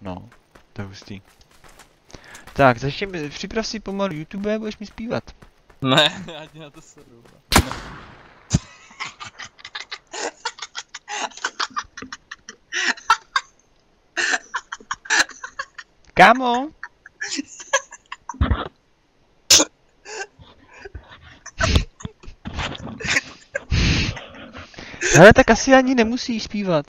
No, to je hustý. Tak, začněme, připrav si pomalu YouTube, budeš mi zpívat. Ne, já ti na to sedu. Kámo! Hele, tak asi ani nemusíš zpívat.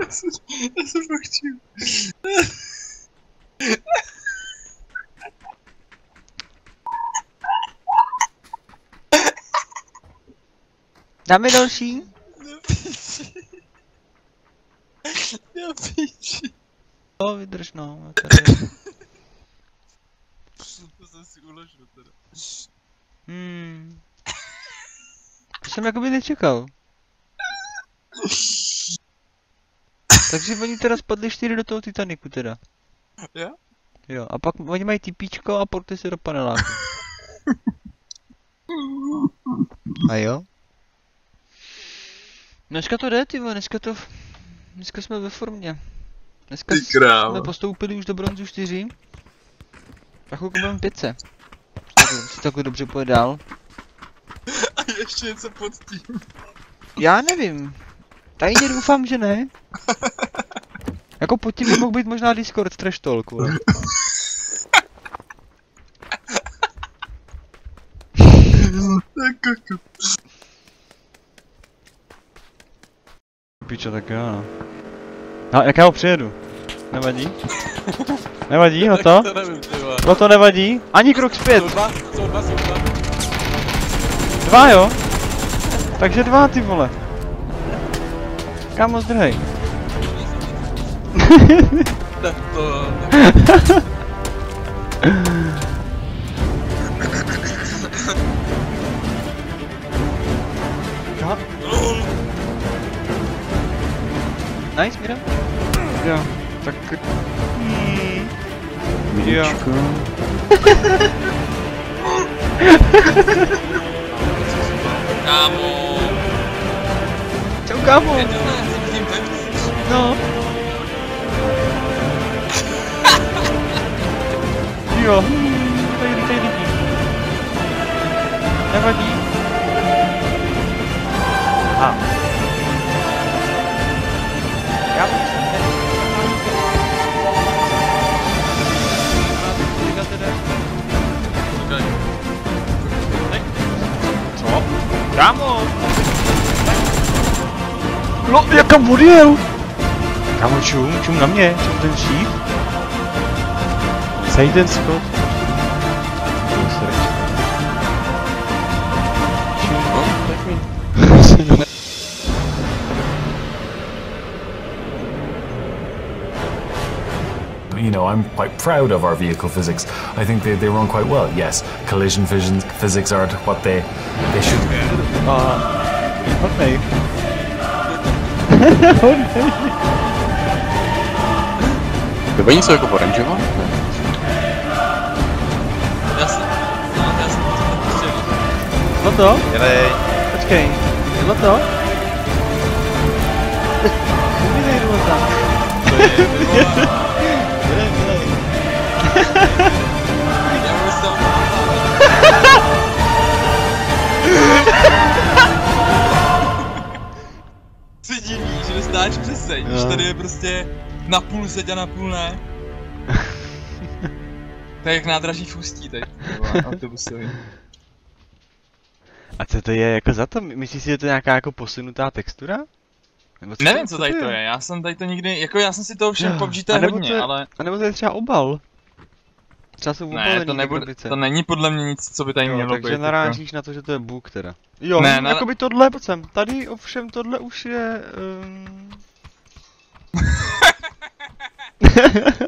Já jsem, já jsem to chtěl. Dáme další? Na píči. Na píči. No, vydrž no. Tady. To jsem si uložil teda. Hmm. To jsem jakoby nečekal. Takže oni teda spadli čtyři do toho Titaniku teda. Jo? Jo, a pak oni mají typíčko a porty se do paneláku. A jo? Dneska to jde, ty vole, dneska to... Dneska jsme ve formě. Dneska Ty jsme postoupili už do bronzu 4. A chvilku budeme pětce. Tak si takhle dobře pojede dál. A ještě něco pod tím. Já nevím. Tajně doufám, že ne. Jako pod tím by mohl být možná Discord Trash Talk, vole. Tak koko. Pičo, tak jo. No, jak já ho přijedu? Nevadí? Nevadí, no to? To nevím. No to nevadí? Ani krok zpět. Jsou dva, jsou dva, jsou dva. Dva jo? Takže dva ty vole. Kámo zdrhej. Tak to... Nice, Mira. Jo, tak... Hmm. Jo. Kámo. Čau kámo. Já to znám, jsem tím pevný. No. jo. Tady lítají lidi. Kámo! No, jak kam odjel? Kámo, čum, čum na mě, čum ten šíp. Sej ten skok. Čum, no, tak mi. you know, I'm quite proud of our vehicle physics. I think they, they run quite well. Yes, collision vision, physics aren't what they they should be. A... Hodnej. Chyba něco jako oranžová? Já jsem... No, já jsem to prostě... Bylo to? Dělej. Počkej. Bylo to? Uvidej, bylo tam. To je, že dostáš přeseď, když tady je prostě na půl seď a na půl ne. To je jak nádraží v Ústí teď, autobusový. A co to je jako za to? Myslíš si, že to je nějaká jako posunutá textura? Nebo Nevím, co tady to je, já jsem tady to nikdy, jako já jsem si toho všem. PUBG A nebo hodně, to je- ale A nebo to je třeba obal? Třeba jsou ne, to, nebude, to není podle mě nic, co by tady Jo, mělo takže být. jako. narážíš na to, že to je bůh teda. Jo, Ne, ne, na- jakoby tohle, pojď sem. Tady ovšem tohle už je... Um...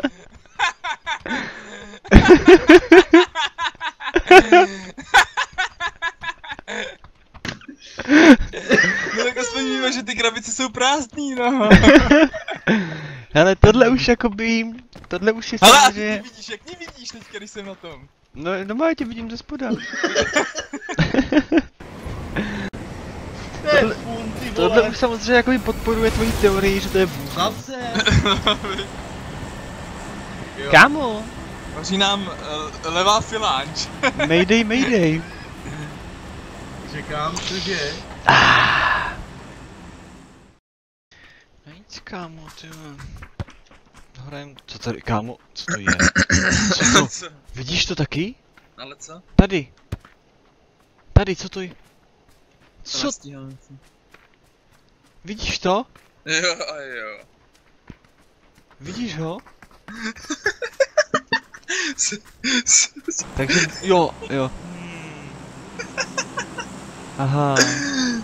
No tak aspoň víme, že ty krabice jsou prázdný, no. Hele, tohle už jakoby... Tohle už je Hele, a ty, samozřejmě... ty vidíš, jak mě vidíš teď, když jsem na tom? No, no já tě vidím ze spoda. tohle- Tohle už samozřejmě jako podporuje tvoji teorii, že to je bůh. Zase. Kámo! Vaří nám uh, levá filanč. Mayday, mayday. Čekám, cože? No nic, kámo, ty Hrajem, co tady, kámo, co to je? Co to? Co? Vidíš to taky? Ale co? Tady. Tady, co to je? Co? nestíhám. Vidíš to? Jo a jo. Vidíš ho? Takže, jo, jo. Aha,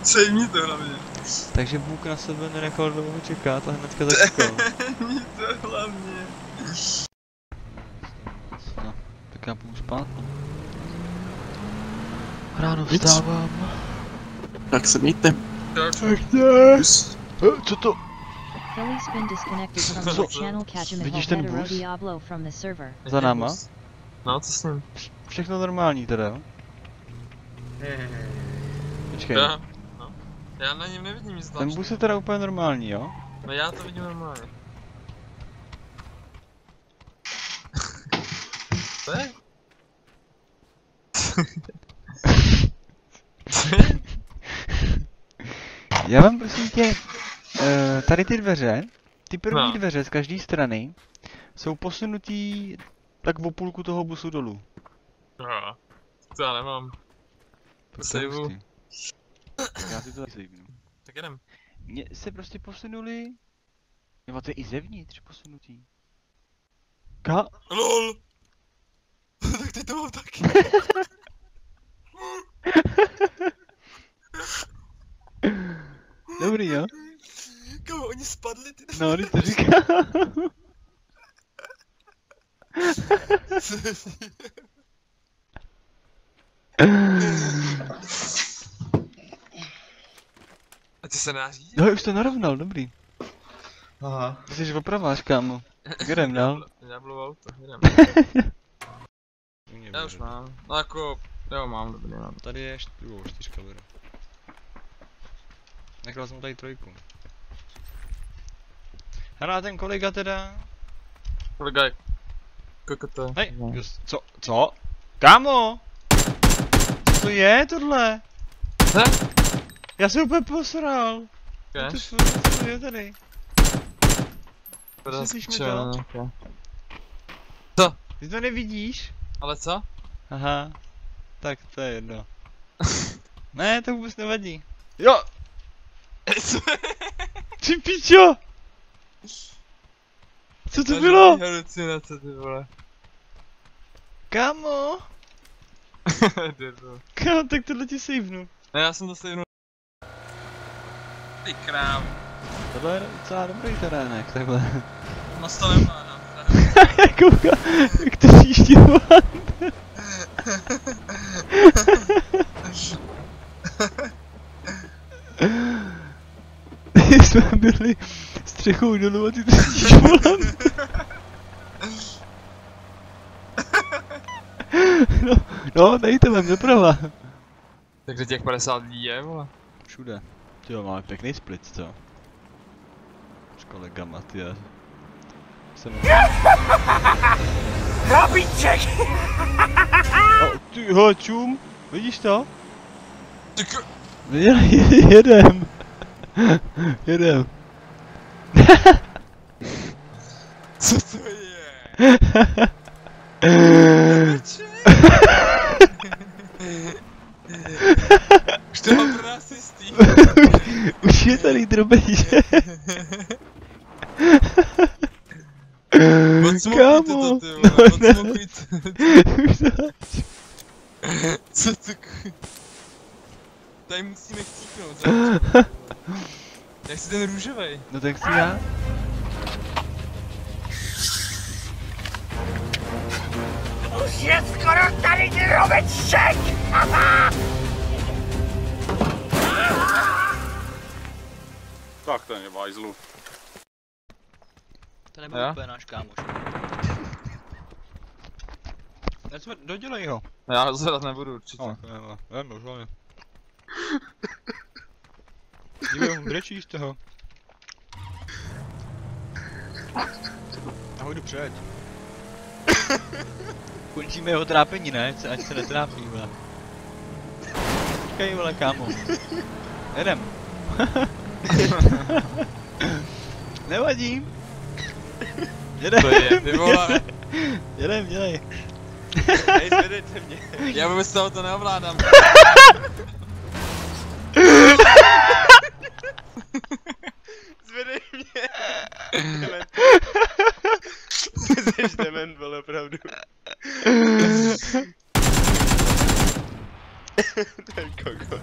Sejmi to hlavně. Takže Bůh na sebe nenechal dlouho čekat a hnedka začekal. To hlavně. No, tak já půjdu spát. no. Ráno Nic. vstávám. Tak se mějte. Pus. Eh, Co to? Philly's been disconnected from Co? Vidíš ten bus? Diablo from the server. Za náma? No, co s ním? Všechno normální teda, jo? Počkej. Já, na něm nevidím nic Ten bus je teda úplně normální, jo? No já to vidím normálně. Co je? Já mám prosím tě, uh, tady ty dveře, ty první No. dveře z každé strany jsou posunutý tak o půlku toho busu dolů. No, to já nemám. To je Sejvu. Já si to sejvnu. Tak jedem. Mně se prostě posunuli, nebo to je i zevnitř posunutý. Ka? LOL! tak ty to mám taky. Dobrý, jo? Kamo, oni spadli ty. No, když to říká. Ty se náří? No, už to narovnal, dobrý. Aha. Ty jsi opraváš, kámo. Jdem dál. Ďáblovo auto, jedem. Já už mám. No jako, jo mám, dobrý mám. Tady je čtyřka, čtyřka bude. Nechal jsem tady trojku. Hele, a ten kolega teda... Kolega je kokoto. Hej, just, co, co? Kámo! Co to je tohle? Co? Já jsem úplně posral. Co Cash? to, co to je tady? Skočil, to? nějaké. Ty to nevidíš? Ale co? Aha. Tak to je jedno. ne, to vůbec nevadí. Jo! Co? Ty pičo! Co to bylo? Halucinace, ty vole. Debil. Kámo, tak tohle ti savenu. Ne, já jsem to stejnou. Ty krám. Tohle je docela dobrý terének, takhle. No to nemá nám. Kouka, jak to příští jsme byli střechou dolů a ty třetíš volant. No, no, tady to mám doprava. Takže těch 50 lidí je, vole. Všude. Jo, máme pěkný split, co? S kolegama, ty já. Jsem... Chlapíček! O, ty ho, čum! Vidíš to? Ty k... Jedem. jedem. Co to je? Už to mám pro rasistý. Už je tady drobejže. To, ty vole, no ne, už. Co to k... Tady musíme chcípnout? Jak si ten růžovej? No tak si já. Tak ten je v hajzlu. To nebyl Jo? úplně náš kámoš. Já jsme, dodělej ho. Já ho nebudu určitě. No, to nemá. Jdeme už hlavně. Jo, brečí z toho. Ahoj, jdu před. Končíme jeho trápení, ne? Ať se- Ať se netrápí, vole. Počkej, vole, kámo. Jedem. Nevadí. Jedem. To je, ty vole. Jedem, dělej. Hej, zvedejte mě. Já vůbec toho to neovládám. Zvedej mě. Dement. Jsi dement, vole, opravdu. Ten kokot.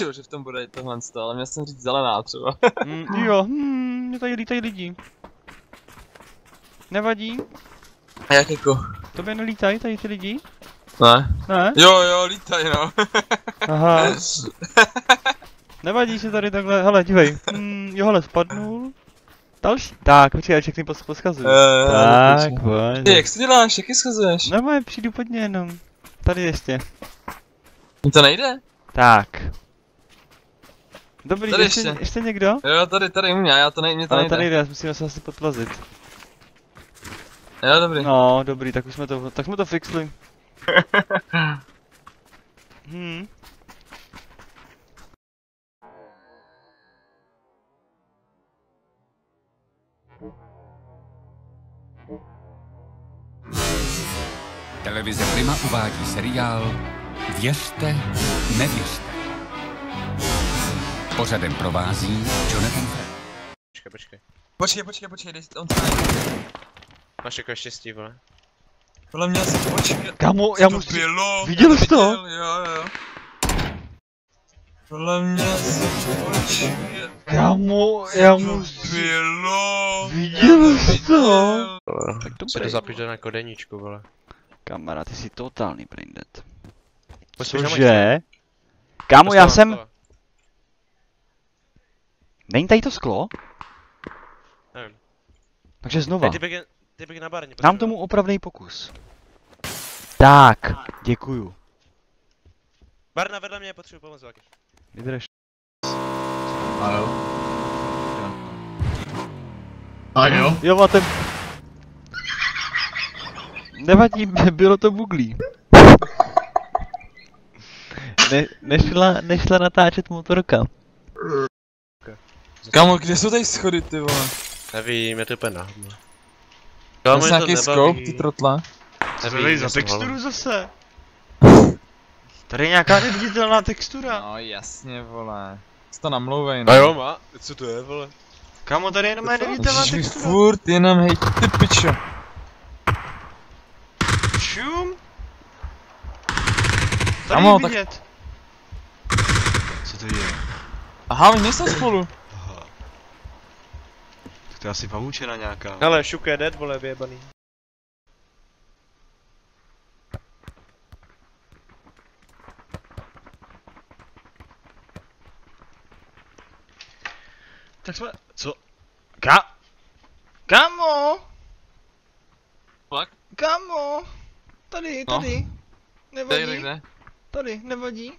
že v tom bude tohle, ale měl jsem říct zelená třeba. Mm, jo, hm, mě tady lítají lidi. Nevadí? A jak jako? Tobě nelítají tady ty lidi? Ne? Ne? Jo, jo, lítaj no. Aha. Nevadí se tady takhle, hele, dívej. Mm, jo, hele, spadnul. Další. Tak, počkej, já všechny pos poskazuju. Eh, tak, Ty, pojď. jak to děláš, jak je schazuješ? Normálně přijdu pod ně jenom. Tady ještě. Mně to nejde? Tak. Dobrý, Tady ještě, ještě. ještě někdo? Jo, tady, tady u mě, já to nej, mě to Ale nejde. tady nejde, musíme se asi podplazit. Jo, dobrý. No, dobrý, tak už jsme to, tak jsme to fixli. Hmm. Televize Prima uvádí seriál Věřte, nevěřte. Pořadem provází Jonathan. Počkej, počkej. Počkej, počkej, počkej, dej on to najde. Máš jako štěstí, vole. Podle mě asi počkej. Kamo, já musím... bylo? Viděl jsi to? Viděl, Jo, jo. Podle mě asi počkej. Kamo, já To musím... bylo? Viděl jsi to? Tak to dobrý. zapiš na kodeníčku, vole. Kamarád, ty jsi totální na Cože? Kámo, já jsem... Není tady to sklo? Nevím. Takže znova. Ty na barně. Dám tomu opravný pokus. Tak, děkuju. Barna vedle mě, potřebuji pomoc, Váky. Vydrž. Ano. A jo? Jo, máte... Nevadí, bylo to buglí. Ne, nešla, nešla natáčet motorka. Kamo, kde jsou tady schody, ty vole? Nevím, je to úplně na hovno. Máš nějaký scope, ty trotla? Nevím, za já jsem texturu zase. Tady je nějaká neviditelná textura. No jasně, vole. Jsi to namlouvej, A jo, má. Co to je, vole? Kamo, tady je jenom neviditelná Ježiš, textura. furt jenom hej, ty pičo. Šum. Tady Kamo, je tak- vidět. Co to je? Aha, oni nejsou spolu. To je asi pavučina nějaká. Hele, šuka je dead, vole, vyjebaný. Tak jsme... Co? Ka... Kamo! Fakt? Kamo! Tady, No. tady. Kde, Nevadí. kde, kde? Tady, nevadí.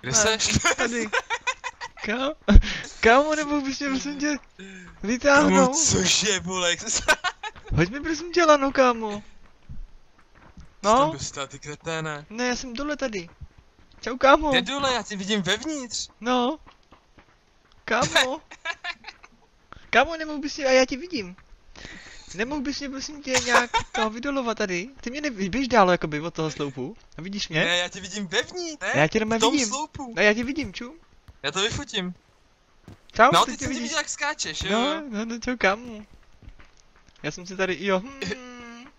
Kde Ne. seš? Tady. Kam? Kámo, nebo bys mě prosím tě vytáhnout? cože, vole, jak se Hoď mi prosím tě lano, kámo. tam No, dostal, ty kreténe. ne, já jsem dole tady. Čau, kámo. Kde dole, já tě vidím vevnitř. No. Kámo. Kámo, nemohl bys mě, a já tě vidím. Nemohl bys mě prosím tě nějak toho vydolovat tady? Ty mě nevíš, běž dál jakoby od toho sloupu. A vidíš mě? Ne, já tě vidím vevnitř, ne? Já tě v doma tom vidím. sloupu. No já tě vidím, ču. Já to vyfotím. Čau, No, ty vidím. viděl, jak skáčeš, jo? No, no, no, čau, kámo. Já jsem si tady, jo, hmm.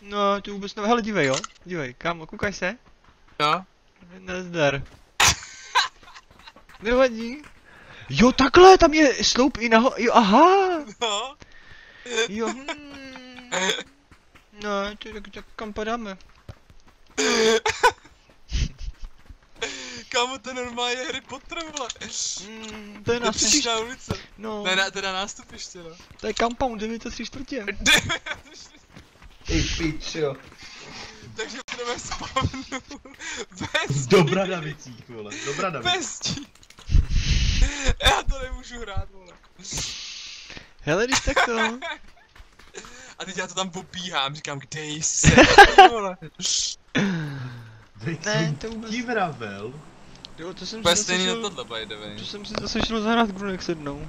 No, tu vůbec ne, hele, dívej, jo. Dívej, kámo, koukaj se. Jo. Nazdar. Nevadí. Jo, takhle, tam je sloup i naho, jo, aha. No. Jo, hmm. No, ty, tak, tak kam padáme? Kámo, to je normálně Harry Potter, vole. Hmm, to je nástupiště. příští ulice. No, Ne, ne, teda nástupiště, no. to je compound, jde mi to tři čtvrtě. Ty pičo. Takže budeme spavnout bez, Do Bradavicích, vole. Do Bradavic. bez tí. Já to nemůžu hrát, vole. Hele, když tak to. A teď já to tam pobíhám, říkám, kde jsi, vole. Teď Ne, to vůbec- ti vravel. Jo, to jsem To je si stejný na šel, tohle, by the way. To jsem si zase šel zahrát Grunek s jednou.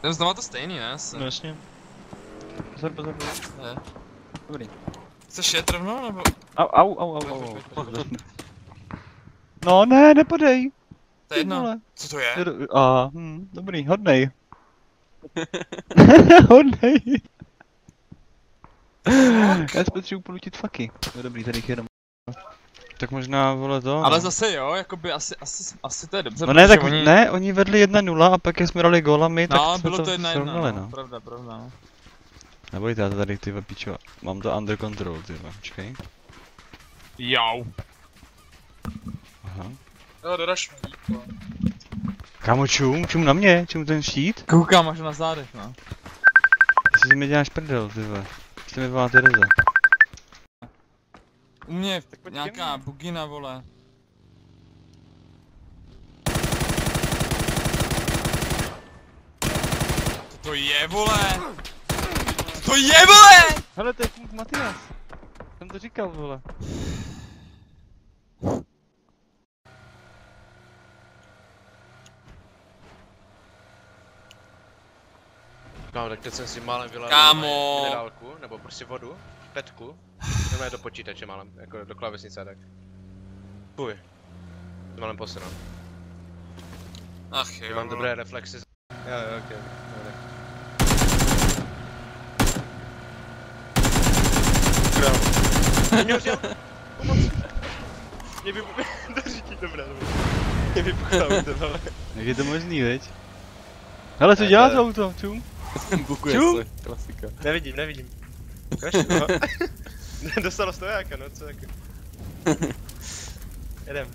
Tam znova to stejný, ne? Asi. No jasně. Pozor, pozor, pozor. Ne. Dobrý. Chceš jet rovnou, nebo? Au, au, au, au, au. No ne, nepadej. To je jedno. Co to je? A, hm, dobrý, hodnej. hodnej. Já si potřebuji polutit faky. No dobrý, tady jich jenom. Tak možná, vole, to. Ale no. zase jo, jakoby asi, asi, asi to je dobře, No ne, tak oni... ne, oni vedli 1-0 a pak jsme dali góla my, tak No, jsme bylo to to jedna jedna, srovnali, no. no. Pravda, pravda, no. Nebojte, já to tady ty pičo, mám to under control, ty počkej. Jau. Aha. Jo, dodaš mi. Kámo, čum, čum na mě, čum ten štít. Koukám až na zádech, no. Jestli si mi děláš prdel, ty vole. Jste mi volá Tereza. U mě nějaká bugina, vole. Co to je, vole? Co to je, vole? Hele, to je kluk Matias. Jsem to říkal, vole. Kámo, tak teď jsem si málem vylal Kámo. minerálku, nebo prostě vodu, petku, jenom do počítače málem, jako do klávesnice tak. Fuj. To málem posunul. Ach Já jo, mám vole. dobré reflexy. Jo, jo, ok. Král. Mě už jel. Pomoc. Mě vyp... Drží, dobré, dobré. Mě vypuchal, ty vole. Jak je to možný, veď? Hele, co Ne, dělá to to je- auto, čum? Bukuje se, klasika. Nevidím, nevidím. No. Dostalo stojáka, no co jako. Jedem.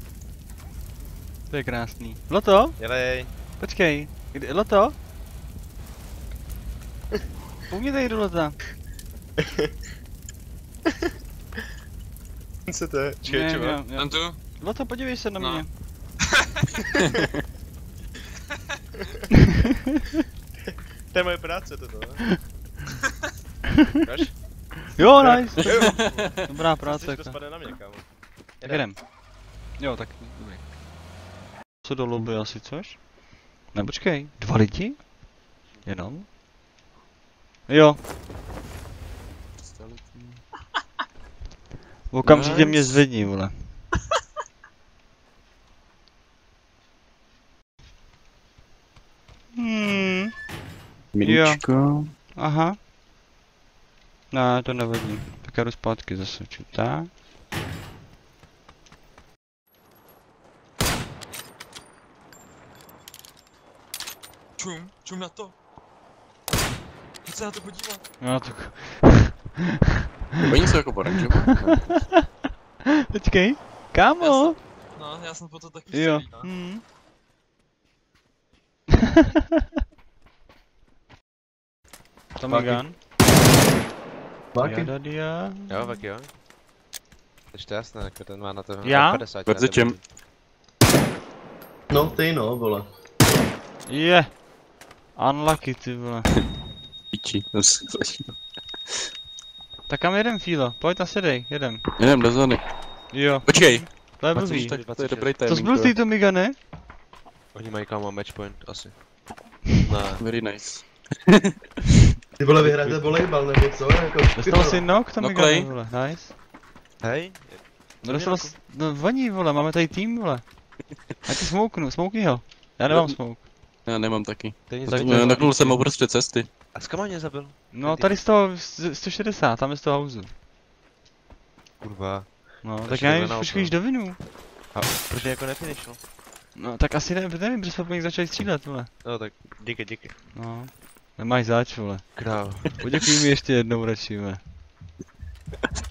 To je krásný. Loto? Jelej. Počkej, kdy, Loto? Umí tady do Lota. Co to je? Čekaj, Ne, čeho? ne, ne. Tam tu? Loto, podívej se na No. mě. To je moje práce toto, no. Kaž? Jo, nice. Dobrá práce. to spadne na mě, kámo. Tak jdem. Jo, tak dobrý. Co do lobby asi, což? Ne, počkej, dva lidi? Jenom? Jo. Okamžitě mě zvedni, vole. Hmm, Miničko. aha. Ne, to nevadí. Tak já jdu zpátky zase, čutá. Čum, čum na to. Pojď se na to podívat. No tak, Oni jsou jako orange. počkej. Kámo! No, já jsem po to taky Jo. chtěl, no. Hmm. Tommy Gun. Taky. Jada dia. Jo, tak jo. Takže to je jasné, jako ten má na to Já? 50. Verze čem? No, ty no, vole. Je. Unlucky ty vole. Piči. to se začíná. Tak kam jedem Filo? Pojď na sedej, jedem. Jdem do zóny. Jo. Počkej. To je blbý. to je dobrý To timing. zbyl ty Tommy Gun, ne? Oni mají kámo match point, asi. Ne. Very nice. Ty vole, vyhrajete volejbal nebo co? Jako, ty Dostal jsi knock Knoklej. Gun, vole. Nice. Hej? No dostal jsi, no voní vole, máme tady tým vole. Já ti smouknu, smoukni ho. Já nemám smoke. Já nemám taky. To to- Naknul jsem prostě cesty. A s kam mě zabil? No tady z toho z- 160, tam je z toho houzu. Kurva. No, tak já nevím, víš do vinu. A proč jako nefinishnul? No tak asi ne, nevím, protože jsme po nich začali střílet, vole. No tak díky, díky. No. Nemáš zač, vole. Král. Poděkuj mi ještě jednou radši.